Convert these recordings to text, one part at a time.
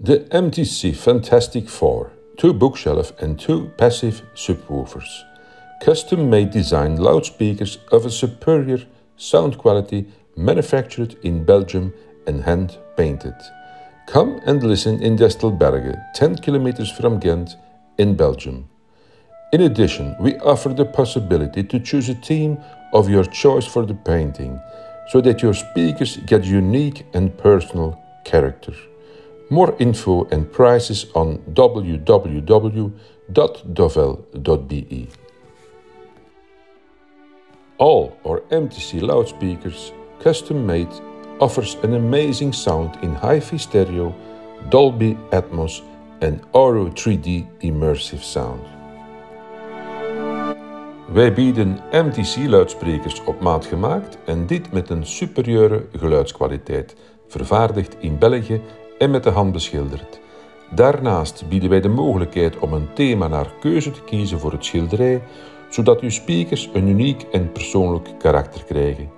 The MTC Fantastic 4, two bookshelf and two passive subwoofers. Custom-made design loudspeakers of a superior sound quality manufactured in Belgium and hand-painted. Come and listen in Destelberge, 10 kilometers from Ghent in Belgium. In addition, we offer the possibility to choose a theme of your choice for the painting, so that your speakers get unique and personal character. More info and prices on www.dovel.be. All our MTC loudspeakers, custom made, offers an amazing sound in hi-fi stereo, Dolby Atmos and Auro 3D immersive sound. Wij bieden MTC-luidsprekers op maat gemaakt en dit met een superieure geluidskwaliteit, vervaardigd in België en met de hand beschilderd. Daarnaast bieden wij de mogelijkheid om een thema naar keuze te kiezen voor het schilderij, zodat uw speakers een uniek en persoonlijk karakter krijgen.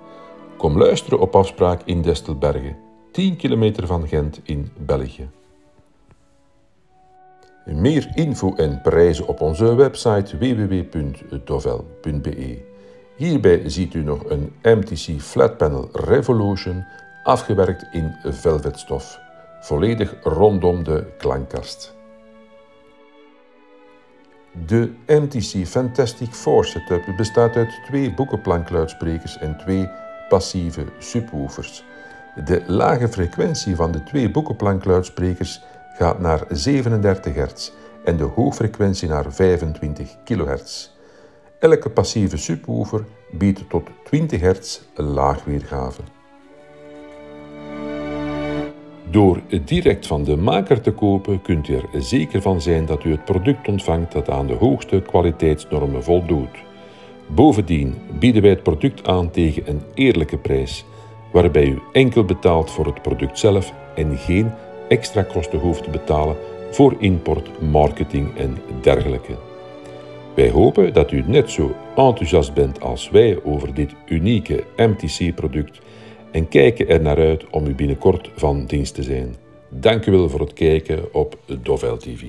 Kom luisteren op afspraak in Destelbergen, 10 kilometer van Gent in België. Meer info en prijzen op onze website www.dovel.be. Hierbij ziet u nog een MTC Flat Panel Revolution afgewerkt in velvetstof, volledig rondom de klankkast. De MTC Fantastic 4 setup bestaat uit twee boekenplankluidsprekers en twee passieve subwoofers. De lage frequentie van de twee boekenplankluidsprekers gaat naar 37 Hz en de hoogfrequentie naar 25 kHz. Elke passieve subwoofer biedt tot 20 Hz laagweergave. Door direct van de maker te kopen kunt u er zeker van zijn dat u het product ontvangt dat aan de hoogste kwaliteitsnormen voldoet. Bovendien bieden wij het product aan tegen een eerlijke prijs, waarbij u enkel betaalt voor het product zelf en geen extra kosten hoeft te betalen voor import, marketing en dergelijke. Wij hopen dat u net zo enthousiast bent als wij over dit unieke MTC-product en kijken er naar uit om u binnenkort van dienst te zijn. Dank u wel voor het kijken op Dovel TV.